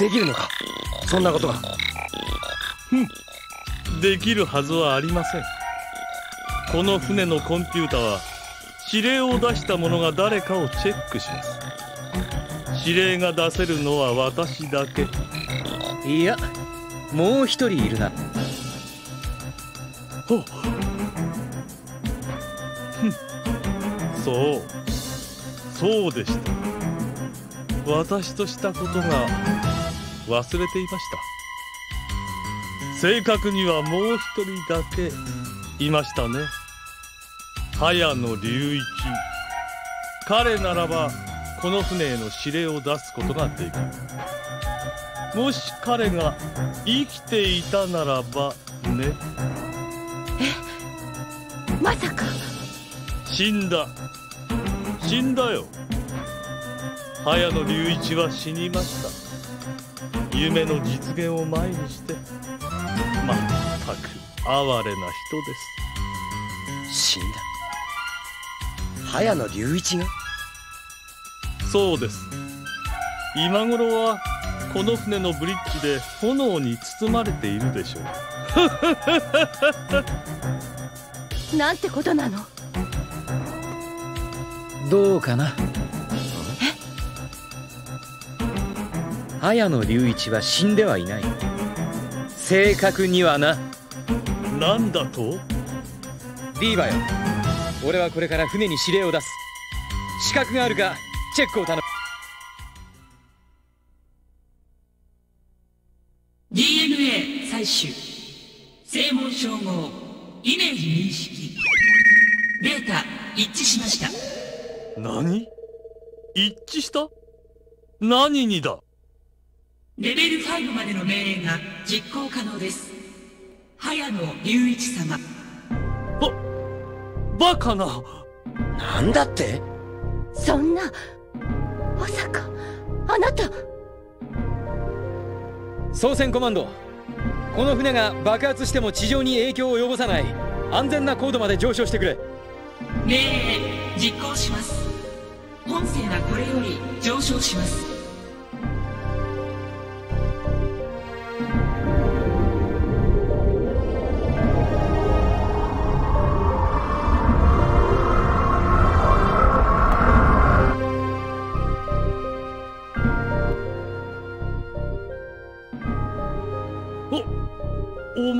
できるのか？そんなことが。できるはずはありません。この船のコンピュータは指令を出した者が誰かをチェックします。指令が出せるのは私だけ。いやもう一人いるな。ほっそう。そうでした。私としたことが忘れていました。正確にはもう一人だけいましたね。早野隆一。彼ならばこの船への指令を出すことができる。もし彼が生きていたならばね。まさか。死んだ。死んだよ。早野隆一は死にました夢の実現を前にしてまったく哀れな人です。死んだ。早野隆一が？そうです。今頃はこの船のブリッジで炎に包まれているでしょう。なんてことなの？どうかな？早野隆一は死んではいない。正確にはな。なんだと？ディーバよ。俺はこれから船に指令を出す。資格があるかチェックを頼む。DNA 採取。正門照合。イメージ認識。データ一致しました。何？一致した？何にだ？レベル5までの命令が実行可能です。早野隆一様。バカな。なんだって？そんなまさかあなた。操船コマンド。この船が爆発しても地上に影響を及ぼさない。安全な高度まで上昇してくれ。命令実行します。本船はこれより上昇します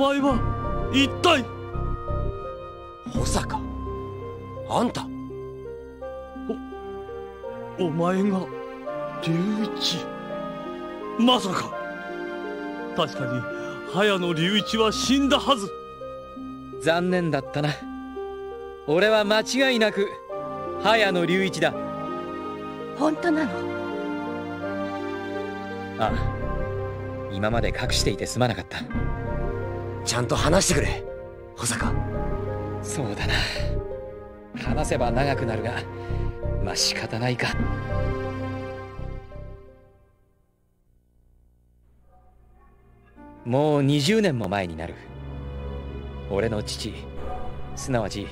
前は一体。保坂あんた。お前が隆一。まさか。確かに早野隆一は死んだはず。残念だったな。俺は間違いなく早野隆一だ。本当なの？ああ今まで隠していてすまなかったちゃんと話してくれ。保坂。そうだな。話せば長くなるがまあ仕方ないか。もう20年も前になる。俺の父すなわち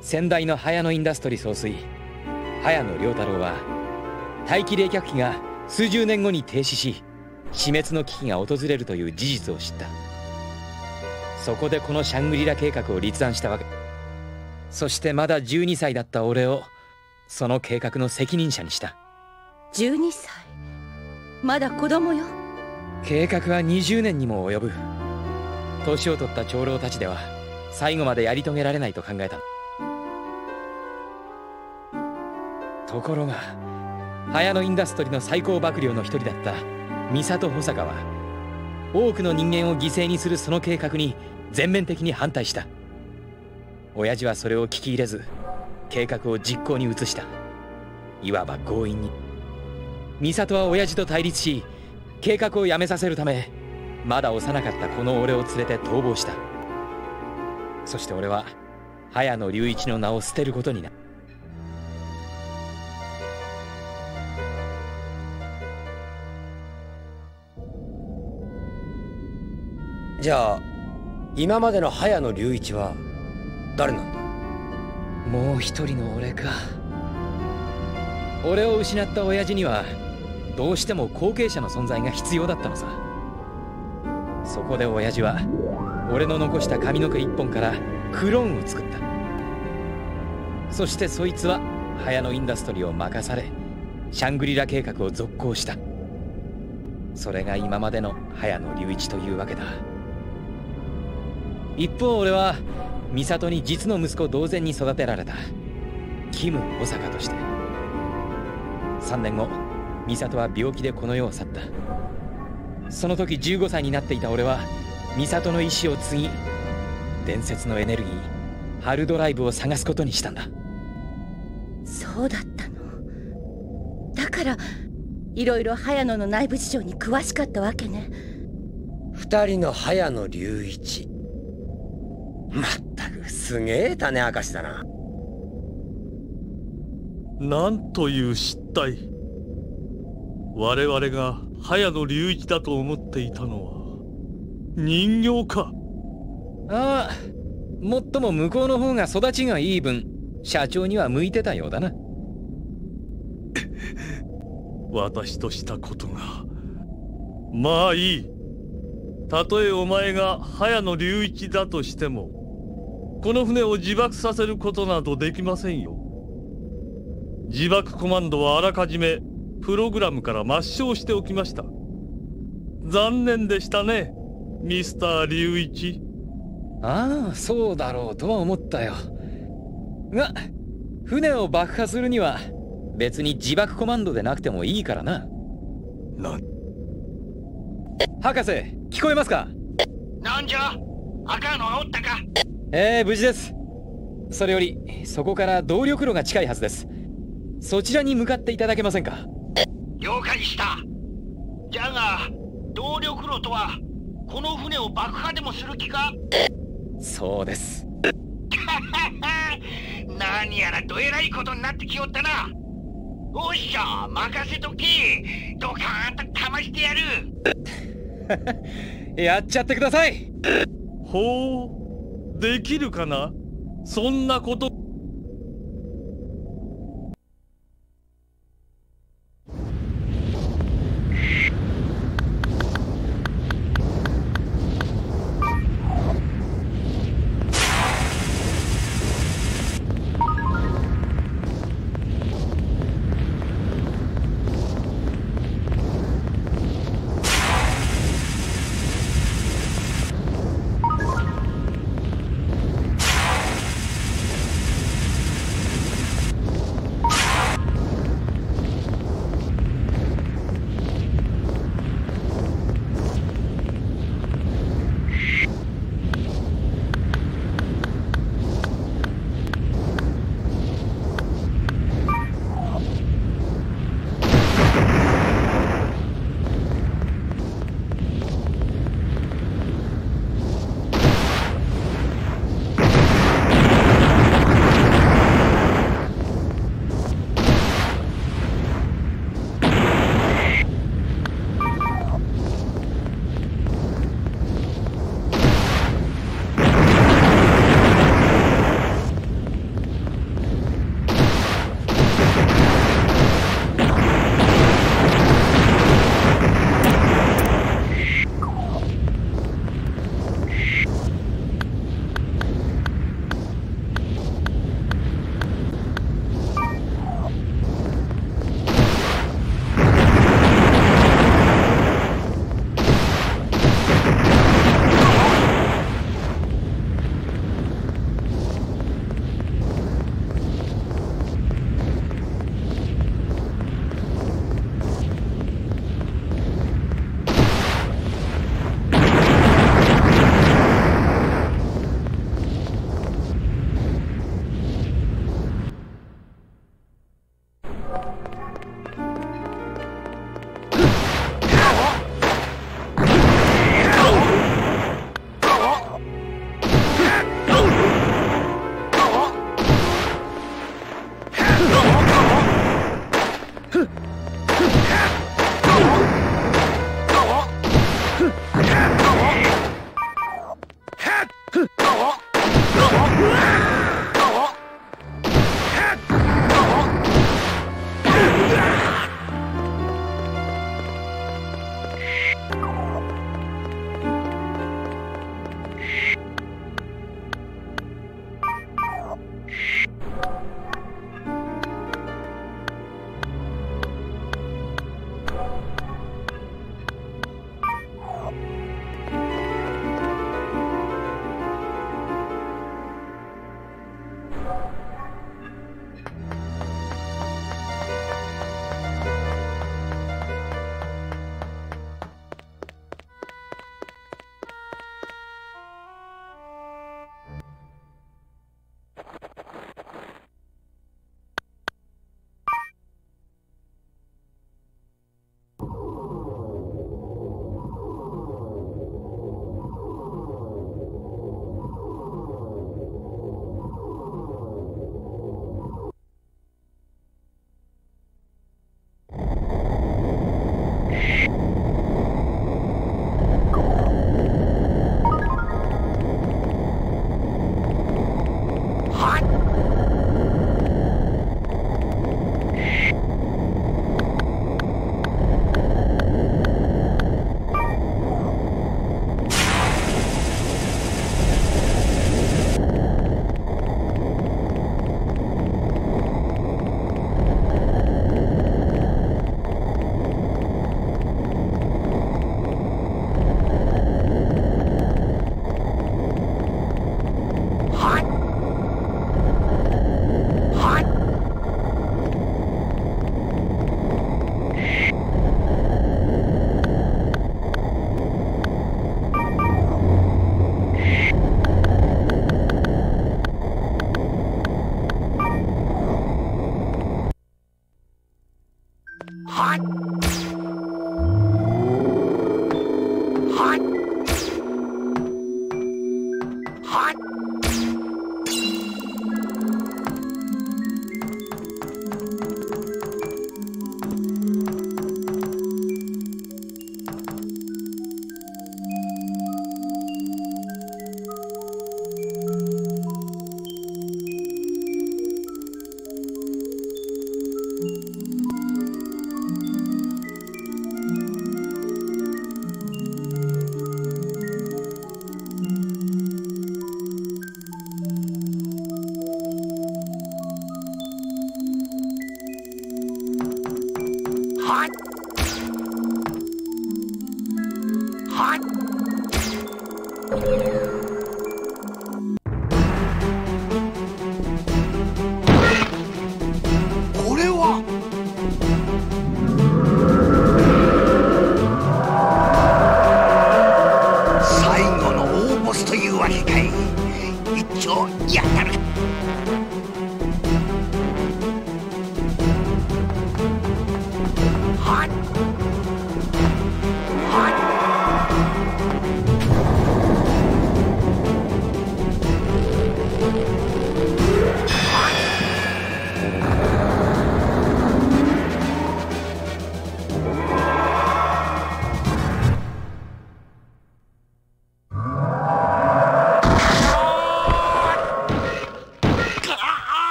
先代の早野インダストリ総帥早野良太郎は大気冷却機が数十年後に停止し死滅の危機が訪れるという事実を知った。そこでこのシャングリラ計画を立案したわけ。そしてまだ12歳だった俺をその計画の責任者にした。12歳。まだ子供よ。計画は20年にも及ぶ。年を取った長老たちでは最後までやり遂げられないと考えた。ところが早野インダストリの最高幕僚の一人だった三里保坂は多くの人間を犠牲にするその計画に全面的に反対した。親父はそれを聞き入れず計画を実行に移した。いわば強引に。美里は親父と対立し計画をやめさせるためまだ幼かったこの俺を連れて逃亡した。そして俺は早野隆一の名を捨てることになじゃあ今までの早野隆一は誰なんだ？もう一人の俺か。俺を失った親父にはどうしても後継者の存在が必要だったのさ。そこで親父は俺の残した髪の毛一本からクローンを作った。そしてそいつは早野インダストリーを任されシャングリラ計画を続行した。それが今までの早野隆一というわけだ。一方俺は美里に実の息子同然に育てられた。キム・オサカとして。3年後美里は病気でこの世を去った。その時15歳になっていた俺は美里の意志を継ぎ伝説のエネルギーハルドライブを探すことにしたんだ。そうだったの？だからいろいろ早野の内部事情に詳しかったわけね。二人の早野隆一まったくすげえ種明かしだな。なんという失態。我々が早野隆一だと思っていたのは人形か。ああもっとも向こうの方が育ちがいい分社長には向いてたようだな。私としたことが。まあいい。たとえお前が早野隆一だとしてもこの船を自爆させることなどできませんよ。自爆コマンドはあらかじめプログラムから抹消しておきました。残念でしたねミスター隆一。ああそうだろうとは思ったよ。が船を爆破するには別に自爆コマンドでなくてもいいからな。な博士聞こえますか？なんじゃ？赤のがおったかえー、無事です。それよりそこから動力炉が近いはずです。そちらに向かっていただけませんか？了解した。じゃが動力炉とはこの船を爆破でもする気か？そうです。何やらどえらいことになってきよったな。おっしゃ任せとけ。ドカーンとかましてやる。やっちゃってください。ほうできるかな？そんなこと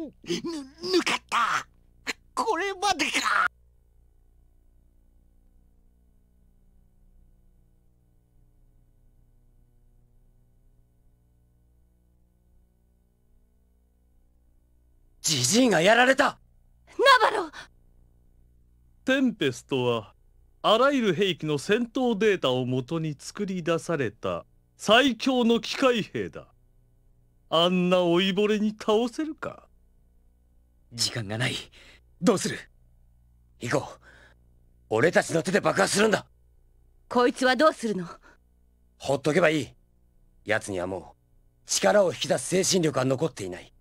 ぬ抜かった。これまでか。ジジイがやられた。ナバロ。テンペストはあらゆる兵器の戦闘データをもとに作り出された。最強の機械兵だ。あんな老いぼれに倒せるか時間がない。どうする？行こう。俺たちの手で爆破するんだ。こいつはどうするの？ほっとけばいい。奴にはもう力を引き出す精神力は残っていない。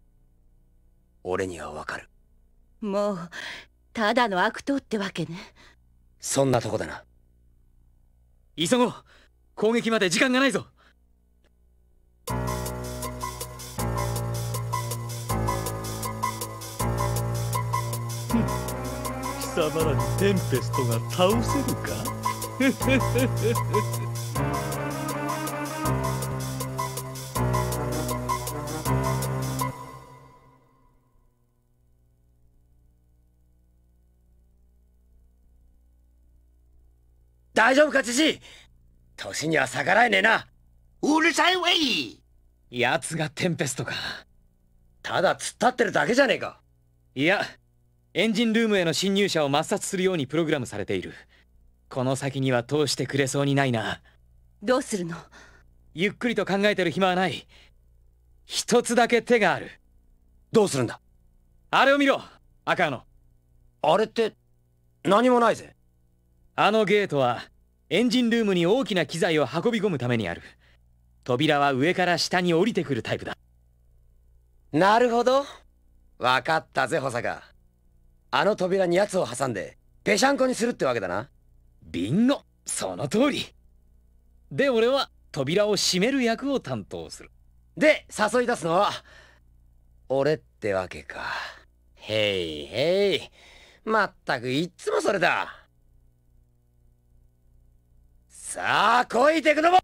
俺にはわかる。もうただの悪党ってわけね。そんなとこだな。急ごう。攻撃まで時間がないぞ貴様らにテンペストが倒せるか？大丈夫かジジイ年には逆らえねえな。うるさいわい。奴がテンペストか。ただ突っ立ってるだけじゃねえか。いやエンジンルームへの侵入者を抹殺するようにプログラムされている。この先には通してくれそうにないな。どうするの？ゆっくりと考えてる暇はない。一つだけ手がある。どうするんだ？あれを見ろ赤野あれって何もないぜ。あのゲートはエンジンルームに大きな機材を運び込むためにある。扉は上から下に降りてくるタイプだ。なるほど。わかったぜ保坂あの扉に奴を挟んでぺしゃんこにするってわけだな。ビンゴその通り。で俺は扉を閉める役を担当する。で誘い出すのは俺ってわけか。へいへい。まったくいっつもそれだ。さあ来いテクノボ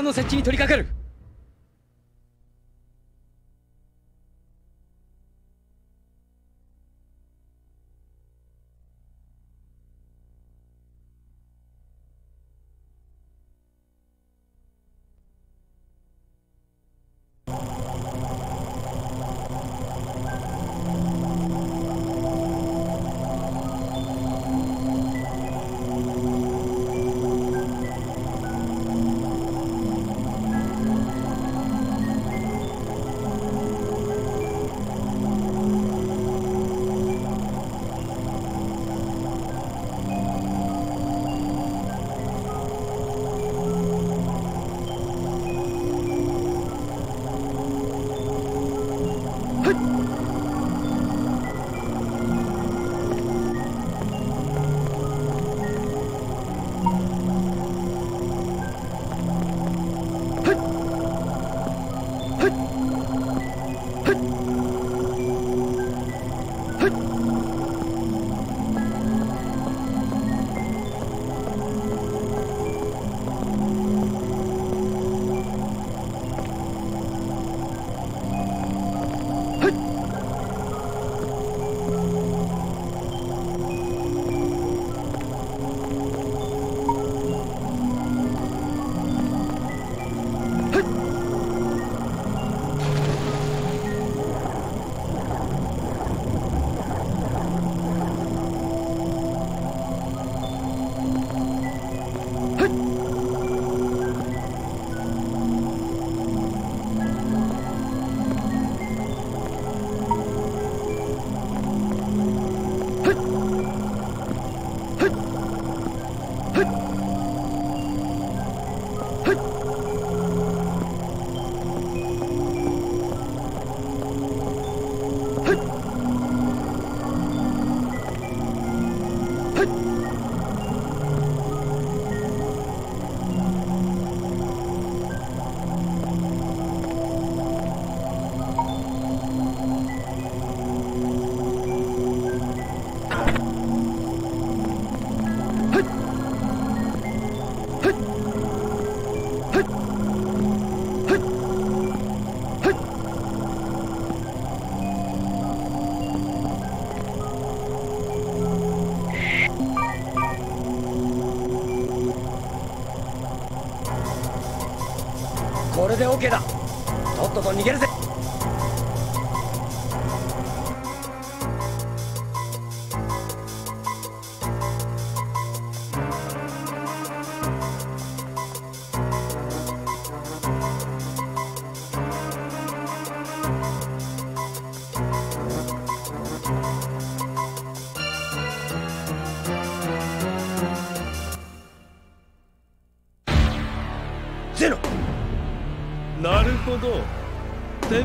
爆弾の設置に取り掛かる。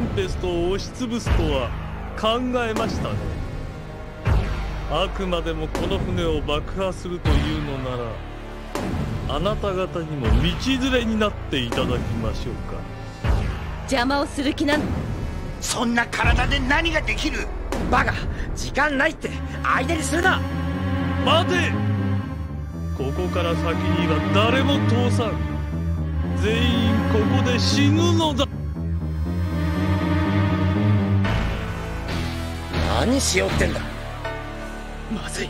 ンペストを押しつぶすとは考えましたね。あくまでもこの船を爆破するというのならあなた方にも道連れになっていただきましょうか。邪魔をする気なの？そんな体で何ができる？バカ時間ないって相手にするな！待て！ここから先には誰も通さん。全員ここで死ぬのだ何しようってんだ。まずい。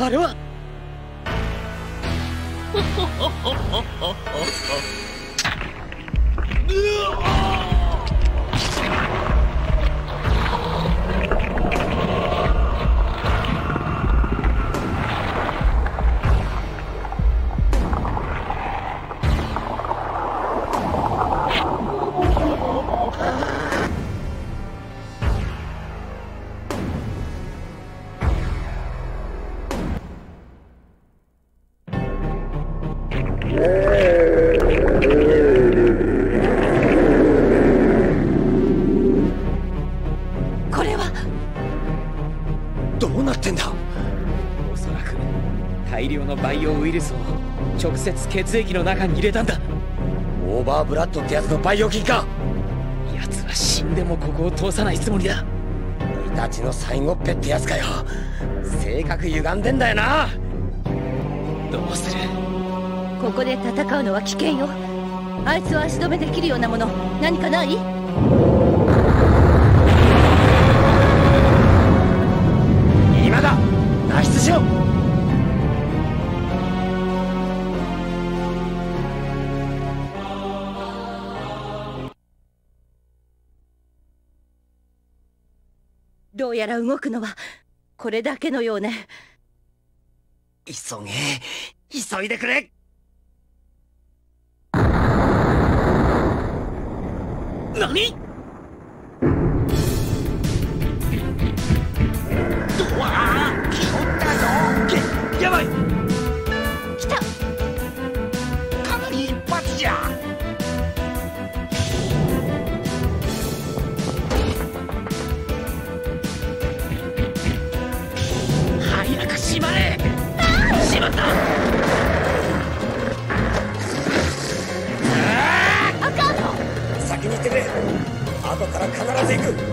あれは。こ 血液の中に入れたんだ。オーバーブラッドってやつの培養菌か。奴は死んでもここを通さないつもりだ。イタチの最後っぺってやつかよ。性格歪んでんだよな。どうする？ここで戦うのは危険よ。あいつを足止めできるようなもの。何かない？今だ。脱出しろやら動くのはこれだけのようね。急げ。急いでくれ。何？うわあ来おったぞ。やばい。から